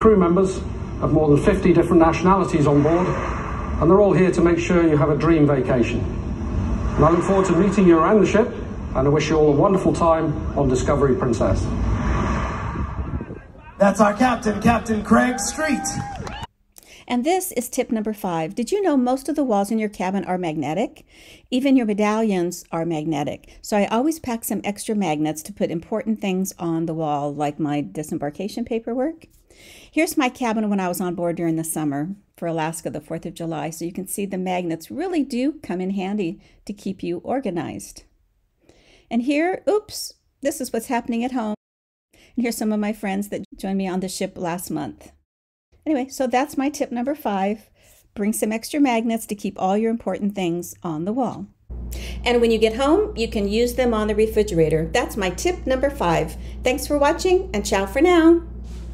Crew members of more than 50 different nationalities on board, and they're all here to make sure you have a dream vacation. And I look forward to meeting you around the ship, and I wish you all a wonderful time on Discovery Princess. That's our captain, Captain Craig Street. And this is tip number five. Did you know most of the walls in your cabin are magnetic? Even your medallions are magnetic. So I always pack some extra magnets to put important things on the wall, like my disembarkation paperwork. Here's my cabin when I was on board during the summer for Alaska, the 4th of July. So you can see the magnets really do come in handy to keep you organized. And here, oops, this is what's happening at home. And here's some of my friends that joined me on the ship last month. Anyway, so that's my tip number five. Bring some extra magnets to keep all your important things on the wall. And when you get home, you can use them on the refrigerator. That's my tip number five. Thanks for watching and ciao for now.